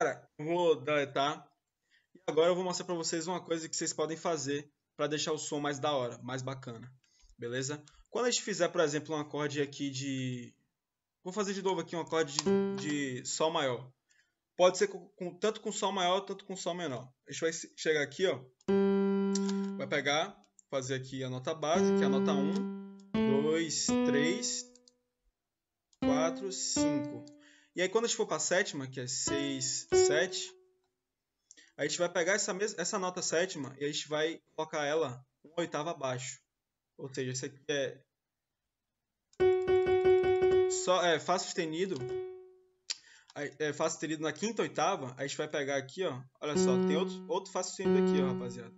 Cara, eu vou deletar. E agora eu vou mostrar pra vocês uma coisa que vocês podem fazer para deixar o som mais da hora, mais bacana. Beleza? Quando a gente fizer, por exemplo, um acorde aqui de... Vou fazer de novo aqui um acorde de, de Sol maior. Pode ser com, com, tanto com Sol maior, tanto com Sol menor. A gente vai chegar aqui, ó. Vai pegar, fazer aqui a nota base, que é a nota 1, 2, 3, 4, 5. E aí quando a gente for para a sétima, que é 6, 7, a gente vai pegar essa, mesma, essa nota sétima e a gente vai colocar ela uma oitava abaixo. Ou seja, isso aqui é só é Fá sustenido. É Fá sustenido na quinta oitava. A gente vai pegar aqui, ó. Olha só, tem outro, outro Fá sustenido aqui, ó, rapaziada.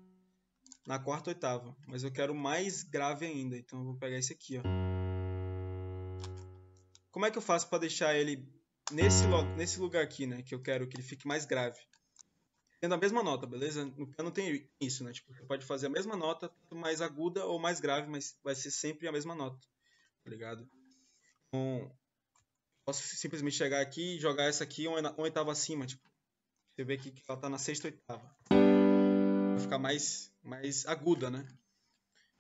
Na quarta oitava. Mas eu quero mais grave ainda. Então eu vou pegar esse aqui, ó. Como é que eu faço para deixar ele nesse, nesse lugar aqui, né? Que eu quero que ele fique mais grave tendo a mesma nota, beleza? No piano tem isso, né? Tipo, você pode fazer a mesma nota, tanto mais aguda ou mais grave, mas vai ser sempre a mesma nota, tá ligado? Então, posso simplesmente chegar aqui e jogar essa aqui uma, oitava acima, tipo, você vê que ela tá na sexta oitava. Vai ficar mais, mais aguda, né?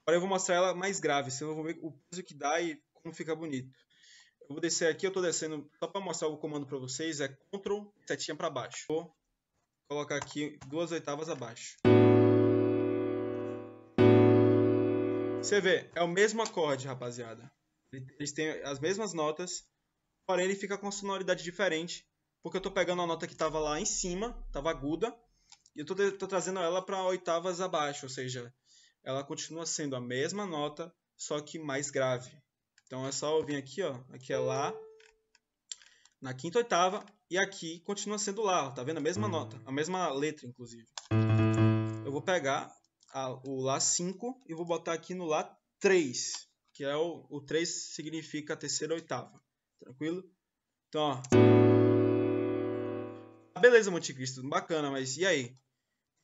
Agora eu vou mostrar ela mais grave, você vai ver o peso que dá e como fica bonito. Eu vou descer aqui, eu tô descendo só para mostrar o comando para vocês, é Ctrl setinha para baixo. Vou colocar aqui duas oitavas abaixo. Você vê, é o mesmo acorde, rapaziada. Eles têm as mesmas notas, porém ele fica com sonoridade diferente, porque eu estou pegando a nota que estava lá em cima, estava aguda, e eu estou trazendo ela para oitavas abaixo, ou seja, ela continua sendo a mesma nota, só que mais grave. Então é só eu vir aqui, ó, aqui é Lá, na quinta oitava, e aqui continua sendo Lá, tá vendo? A mesma nota, a mesma letra, inclusive. Eu vou pegar a, o Lá 5 e vou botar aqui no Lá 3, que é o, o 3 significa a terceira oitava. Tranquilo? Então, ó. Ah, beleza, Monte Cristo, bacana, mas e aí?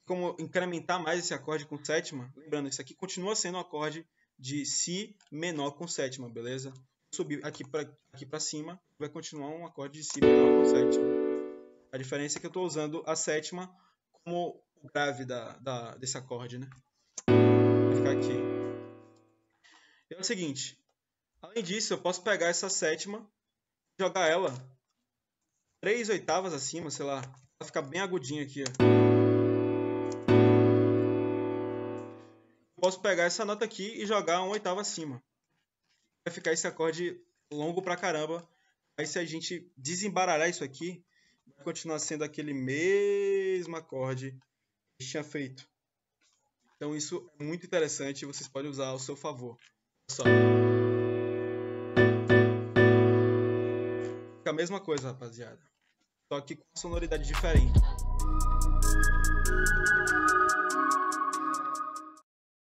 Como incrementar mais esse acorde com sétima? Lembrando, isso aqui continua sendo um acorde de Si menor com sétima, beleza? subir aqui para aqui para cima, vai continuar um acorde de Si menor com sétima. A diferença é que eu estou usando a sétima como o grave da, da, desse acorde, né? Vai ficar aqui. É o seguinte, além disso, eu posso pegar essa sétima e jogar ela três oitavas acima, sei lá, vai ficar bem agudinha aqui, ó. Posso pegar essa nota aqui e jogar uma oitava acima vai ficar esse acorde longo pra caramba. Aí se a gente desembaralhar isso aqui, vai continuar sendo aquele mesmo acorde que tinha feito. Então isso é muito interessante e vocês podem usar ao seu favor. Só. Fica a mesma coisa, rapaziada. Só que com sonoridade diferente.